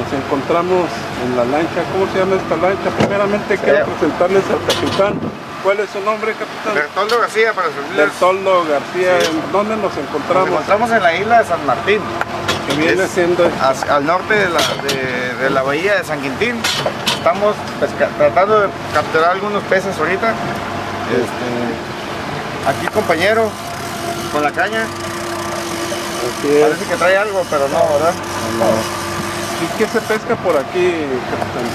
Nos encontramos en la lancha. ¿Cómo se llama esta lancha? Primeramente quiero presentarles al capitán. ¿Cuál es su nombre, capitán? Bertoldo García, para servirles. Bertoldo García. Sí. ¿En ¿Dónde nos encontramos? Nos encontramos en la isla de San Martín. Que viene Es siendo... hacia- al norte de la, de, de la bahía de San Quintín. Estamos pesca- tratando de capturar algunos peces ahorita. Este, aquí compañero con la caña. Así es. Parece que trae algo, pero no, ¿verdad? ¿Y qué se pesca por aquí, capitán?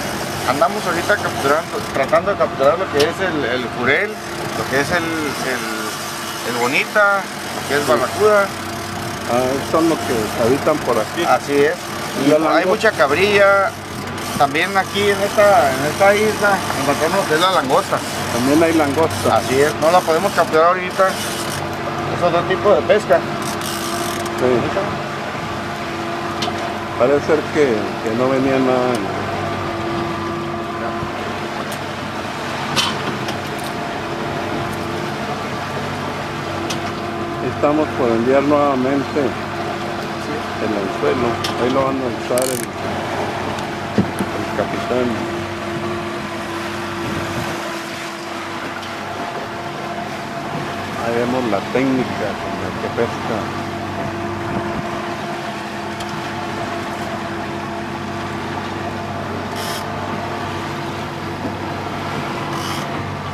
Andamos ahorita capturando, tratando de capturar lo que es el, el jurel, lo que es el, el, el bonita, lo que es barracuda. Ah, son los que habitan por aquí. Así es. ¿Y hay mucha cabrilla. También aquí en esta, en esta isla encontramos lo que es la langosta. También hay langosta. Así es, no la podemos capturar ahorita. Es otro tipo de pesca. Sí. Parece ser que, que no venía nada. Estamos por enviar nuevamente el anzuelo. Ahí lo van a usar el, el capitán. Ahí vemos la técnica con la que pesca.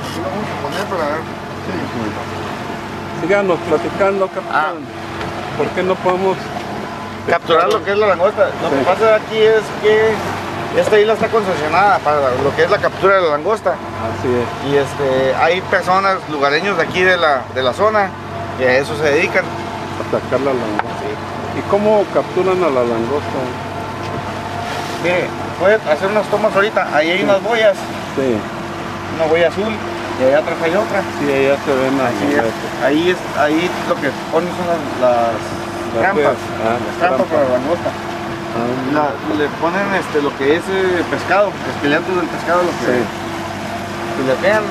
Aquí lo vamos a poner para ver. Síganos platicando, capitán. ¿Por qué no podemos Capturar lo que es la langosta. Lo Sí. que pasa aquí es que esta isla está concesionada para lo que es la captura de la langosta. Así es. Y este, hay personas, lugareños de aquí de la, de la zona, que a eso se dedican. Atacar la langosta. ¿Y cómo capturan a la langosta? Mire, puede hacer unas tomas ahorita. Ahí hay unas boyas, Sí, una boya azul, y allá atrás hay otra. sí, allá se ven las. Ahí, es, ahí lo que ponen son las, las Las trampas. Ah, las trampas para la langosta. Ah, La- le ponen este, lo que es eh, pescado, esqueletos del pescado, lo que Sí, filetean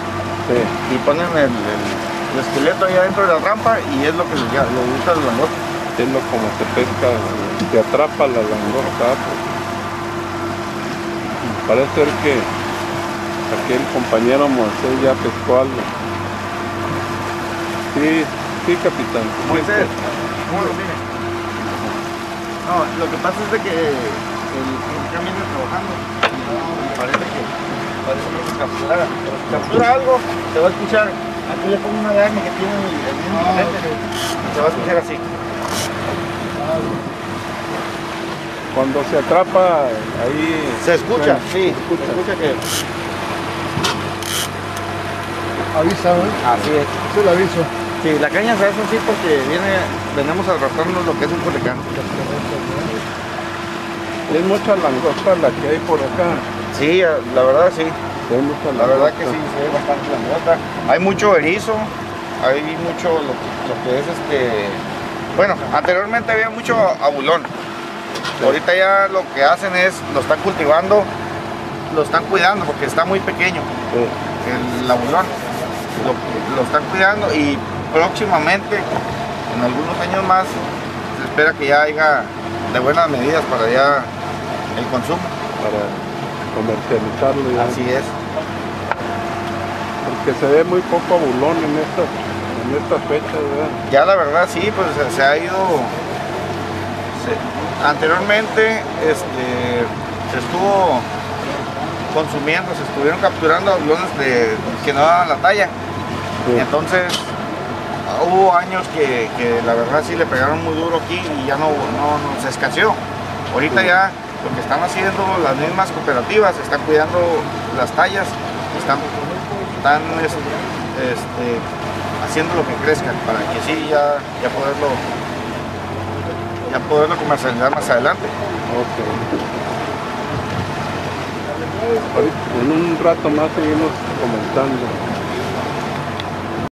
sí. y ponen el, el- el esqueleto ahí adentro de la trampa y es lo que les, ga- les gusta la langosta. Es lo como se pesca, se atrapa la langosta. pues. Parece ser que aquí el compañero Moisés ya pescó algo. Sí, sí, capitán. Moisés, ¿cómo lo mire? No, lo que pasa es de que el, el camino trabajando y parece que parece que se si captura algo, se va a escuchar. Aquí le pongo una araña que tiene el, mismo colete, se va a escuchar así. Cuando se atrapa, ahí... Se escucha, sí, se escucha. se escucha que Avisa, así es. Sí, lo aviso. Sí, la caña se hace así porque viene, venimos arrastrando lo que es un culecán. Es mucha langosta la que hay por acá. Sí, la verdad sí. La verdad que sí, sí hay bastante langosta. Hay mucho erizo, hay mucho lo, lo que es este. Bueno, anteriormente había mucho abulón. Ahorita ya lo que hacen es, lo están cultivando, lo están cuidando porque está muy pequeño Sí. el abulón. Lo, lo están cuidando y próximamente, en algunos años más, se espera que ya haya de buenas medidas para ya el consumo. para comercializarlo ya. Así es. porque se ve muy poco abulón en estas en estas fechas ¿verdad? Ya la verdad sí, pues se, se ha ido. se- anteriormente este, se estuvo consumiendo, se estuvieron capturando aviones de, que no daban la talla. Sí. Entonces hubo años que, que la verdad sí le pegaron muy duro aquí y ya no, no, no- se escaseó. Ahorita Sí. ya lo que están haciendo las mismas cooperativas, están cuidando las tallas, están, están este, este, haciendo lo que crezcan para que sí ya, ya poderlo ya poderlo comercializar más adelante. Ok. Ahorita- en un rato más seguimos comentando